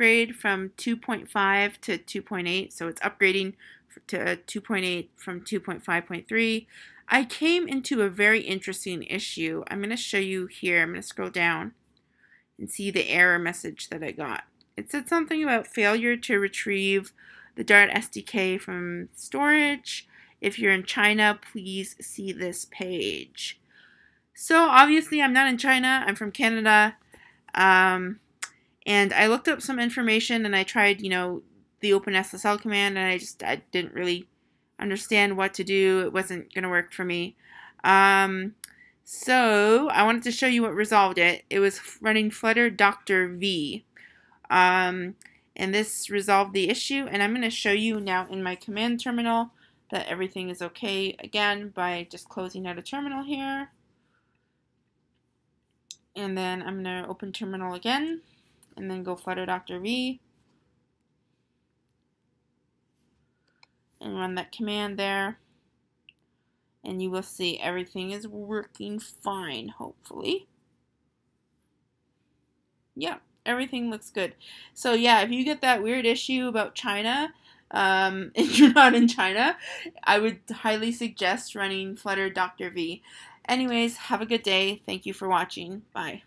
upgrade from 2.5 to 2.8, so it's upgrading to 2.8 from 2.5.3. I came into a very interesting issue. I'm going to show you here. I'm going to scroll down and see the error message that I got. It said something about failure to retrieve the Dart SDK from storage. If you're in China, please see this page. So obviously I'm not in China. I'm from Canada. Um, and I looked up some information and I tried, you know, the OpenSSL command and I just I didn't really understand what to do. It wasn't going to work for me. Um, so I wanted to show you what resolved it. It was running Flutter Doctor V. Um, and this resolved the issue and I'm going to show you now in my command terminal that everything is okay again by just closing out a terminal here. And then I'm going to open terminal again and then go Flutter Doctor V. And run that command there. And you will see everything is working fine, hopefully. Yeah, everything looks good. So yeah, if you get that weird issue about China, um, if you're not in China, I would highly suggest running Flutter Doctor V. Anyways, have a good day. Thank you for watching. Bye.